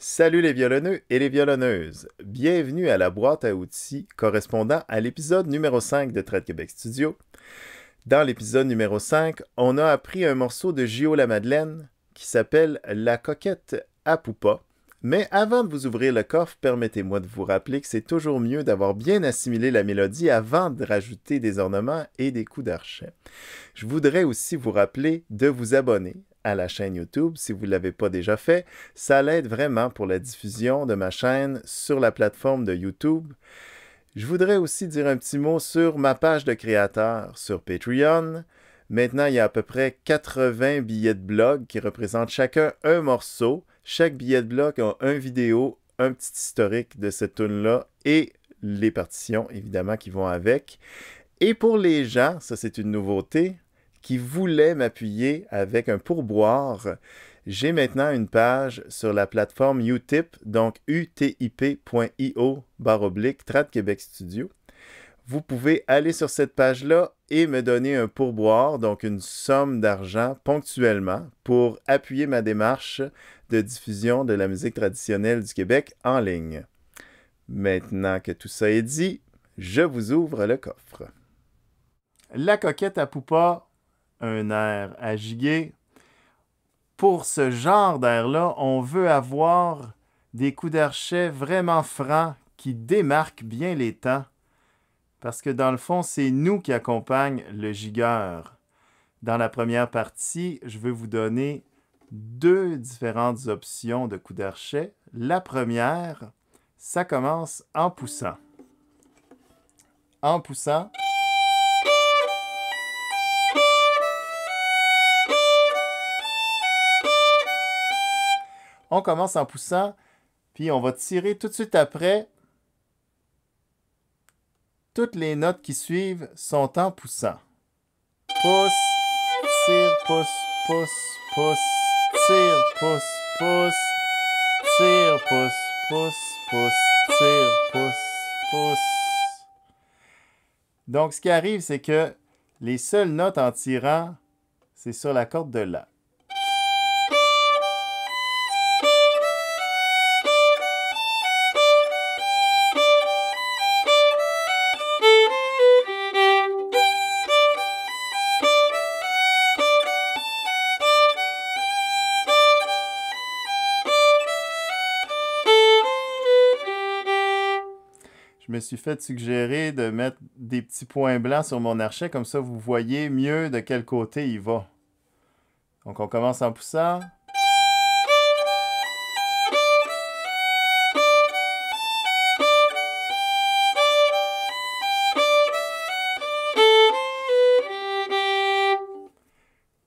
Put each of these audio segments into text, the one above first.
Salut les violonneux et les violonneuses. Bienvenue à la boîte à outils correspondant à l'épisode numéro 5 de Trade Québec Studio. Dans l'épisode numéro 5, on a appris un morceau de Gio la Madeleine qui s'appelle La coquette à Poupa. Mais avant de vous ouvrir le coffre, permettez-moi de vous rappeler que c'est toujours mieux d'avoir bien assimilé la mélodie avant de rajouter des ornements et des coups d'archet. Je voudrais aussi vous rappeler de vous abonner à la chaîne YouTube si vous ne l'avez pas déjà fait. Ça l'aide vraiment pour la diffusion de ma chaîne sur la plateforme de YouTube. Je voudrais aussi dire un petit mot sur ma page de créateur sur Patreon. Maintenant, il y a à peu près 80 billets de blog qui représentent chacun un morceau. Chaque billet de blog a un vidéo, un petit historique de cette tune-là et les partitions, évidemment, qui vont avec. Et pour les gens, ça c'est une nouveauté, qui voulaient m'appuyer avec un pourboire, j'ai maintenant une page sur la plateforme Utip, donc utip.io barre oblique Trad Québec Studio. Vous pouvez aller sur cette page-là et me donner un pourboire, donc une somme d'argent ponctuellement pour appuyer ma démarche de diffusion de la musique traditionnelle du Québec en ligne. Maintenant que tout ça est dit, je vous ouvre le coffre. La coquette à Poupa, un air à giguer. Pour ce genre d'air-là, on veut avoir des coups d'archet vraiment francs qui démarquent bien les temps. Parce que dans le fond, c'est nous qui accompagnent le gigueur. Dans la première partie, je vais vous donner deux différentes options de coup d'archet. La première, ça commence en poussant. En poussant. On commence en poussant, puis on va tirer tout de suite après. Toutes les notes qui suivent sont en poussant. Pousse, tire, pousse, pousse, pousse tire, pousse, pousse, tire, pousse, pousse, pousse, tire, pousse, pousse. Donc, ce qui arrive, c'est que les seules notes en tirant, c'est sur la corde de La. Je me suis fait suggérer de mettre des petits points blancs sur mon archet, comme ça vous voyez mieux de quel côté il va. Donc on commence en poussant.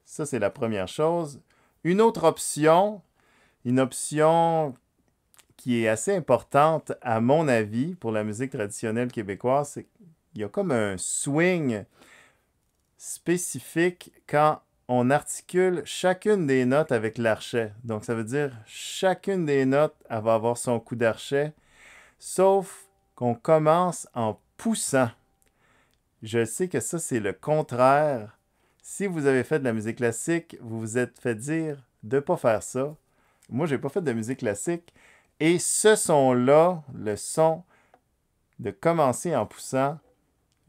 Ça, c'est la première chose. Une autre option, une option qui est assez importante, à mon avis, pour la musique traditionnelle québécoise, c'est qu'il y a comme un swing spécifique quand on articule chacune des notes avec l'archet. Donc, ça veut dire chacune des notes, va avoir son coup d'archet, sauf qu'on commence en poussant. Je sais que ça, c'est le contraire. Si vous avez fait de la musique classique, vous vous êtes fait dire de ne pas faire ça. Moi, je n'ai pas fait de musique classique. Et ce son-là, le son de commencer en poussant,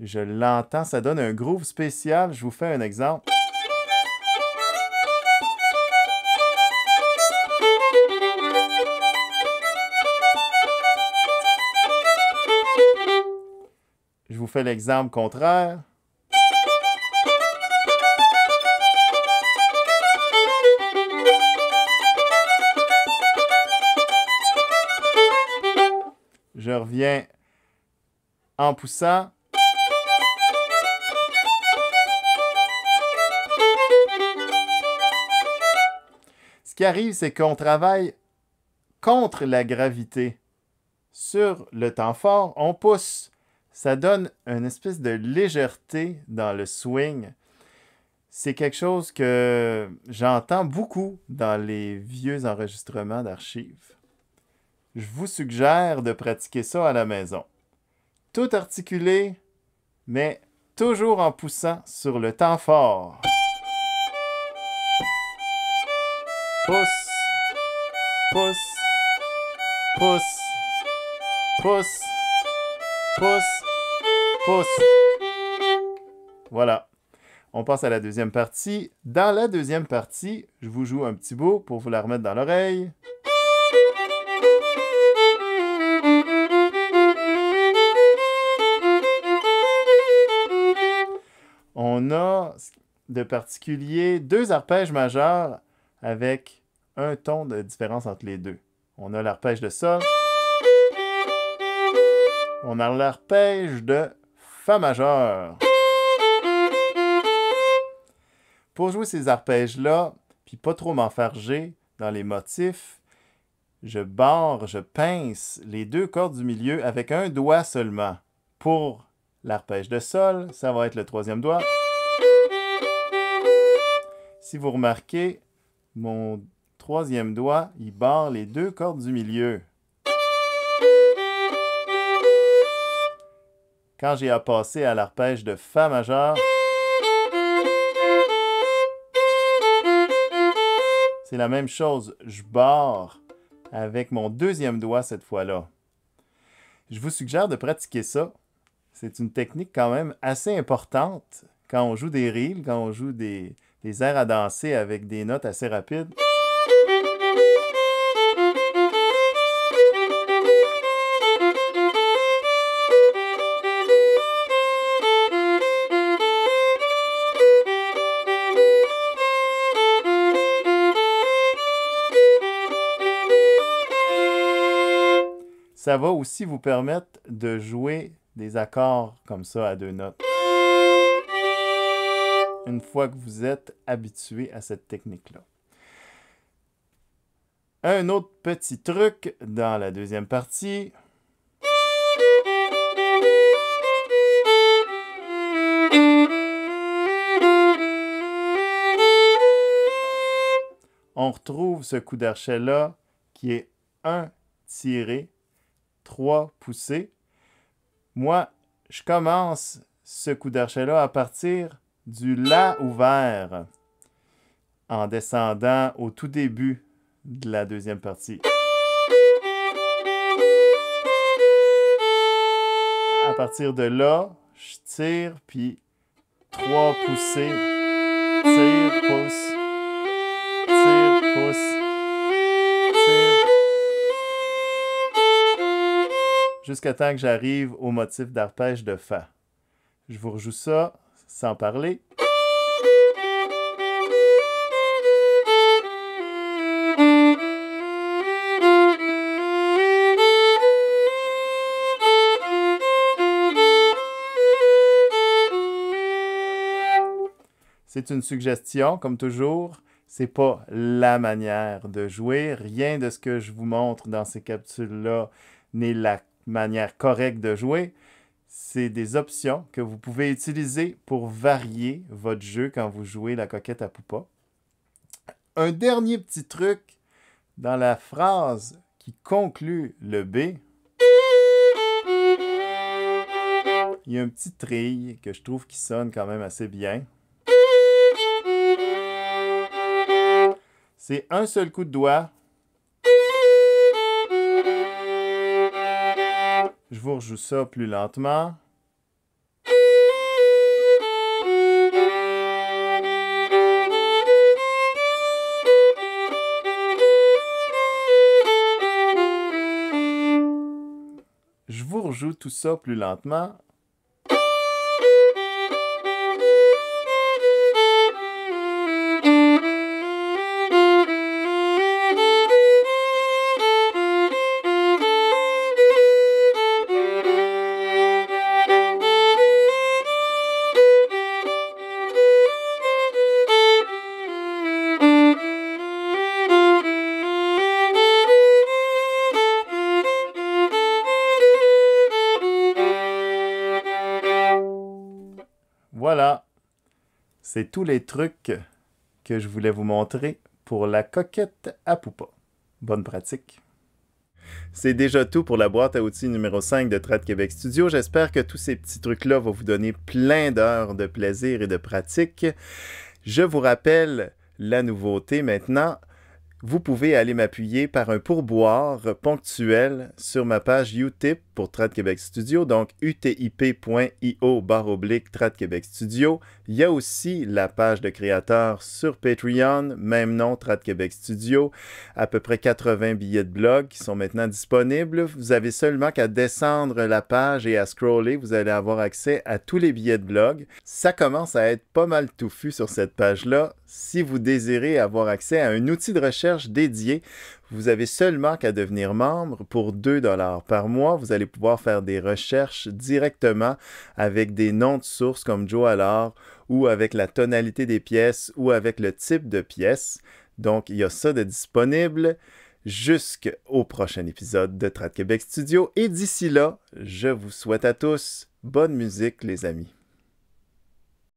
je l'entends, ça donne un groove spécial. Je vous fais un exemple. Je vous fais l'exemple contraire. Je reviens en poussant. Ce qui arrive, c'est qu'on travaille contre la gravité. Sur le temps fort, on pousse. Ça donne une espèce de légèreté dans le swing. C'est quelque chose que j'entends beaucoup dans les vieux enregistrements d'archives je vous suggère de pratiquer ça à la maison. Tout articulé, mais toujours en poussant sur le temps fort. Pousse, pousse, pouce, pouce, pouce, pouce. Voilà. On passe à la deuxième partie. Dans la deuxième partie, je vous joue un petit bout pour vous la remettre dans l'oreille. On a de particulier deux arpèges majeurs avec un ton de différence entre les deux. On a l'arpège de Sol. On a l'arpège de Fa majeur. Pour jouer ces arpèges-là, puis pas trop m'enfarger dans les motifs, je barre, je pince les deux cordes du milieu avec un doigt seulement. Pour l'arpège de sol, ça va être le troisième doigt. Si vous remarquez, mon troisième doigt, il barre les deux cordes du milieu. Quand j'ai à passer à l'arpège de Fa majeur, c'est la même chose. Je barre avec mon deuxième doigt cette fois-là. Je vous suggère de pratiquer ça. C'est une technique quand même assez importante quand on joue des reels, quand on joue des, des airs à danser avec des notes assez rapides. Ça va aussi vous permettre de jouer des accords comme ça à deux notes. Une fois que vous êtes habitué à cette technique-là. Un autre petit truc dans la deuxième partie. On retrouve ce coup d'archet-là qui est un tiré trois poussées. Moi, je commence ce coup d'archet-là à partir du La ouvert en descendant au tout début de la deuxième partie. À partir de là, je tire, puis trois poussées, tire, pousse, tire, pousse, jusqu'à temps que j'arrive au motif d'arpège de Fa. Je vous rejoue ça sans parler. C'est une suggestion, comme toujours. C'est pas la manière de jouer. Rien de ce que je vous montre dans ces capsules-là n'est la manière correcte de jouer, c'est des options que vous pouvez utiliser pour varier votre jeu quand vous jouez la coquette à poupa. Un dernier petit truc dans la phrase qui conclut le B. Il y a un petit trille que je trouve qui sonne quand même assez bien. C'est un seul coup de doigt Je vous rejoue ça plus lentement. Je vous rejoue tout ça plus lentement. Voilà, c'est tous les trucs que je voulais vous montrer pour la coquette à poupa. Bonne pratique. C'est déjà tout pour la boîte à outils numéro 5 de Trade Québec Studio. J'espère que tous ces petits trucs-là vont vous donner plein d'heures de plaisir et de pratique. Je vous rappelle la nouveauté maintenant. vous pouvez aller m'appuyer par un pourboire ponctuel sur ma page Utip pour Trad Québec Studio, donc utip.io barre oblique Studio. Il y a aussi la page de créateur sur Patreon, même nom Trad Québec Studio. À peu près 80 billets de blog qui sont maintenant disponibles. Vous avez seulement qu'à descendre la page et à scroller, vous allez avoir accès à tous les billets de blog. Ça commence à être pas mal touffu sur cette page-là. Si vous désirez avoir accès à un outil de recherche dédié, vous avez seulement qu'à devenir membre pour 2 dollars par mois. Vous allez pouvoir faire des recherches directement avec des noms de sources comme Joe Allard ou avec la tonalité des pièces ou avec le type de pièce. Donc, il y a ça de disponible jusqu'au prochain épisode de Trad Québec Studio. Et d'ici là, je vous souhaite à tous bonne musique, les amis.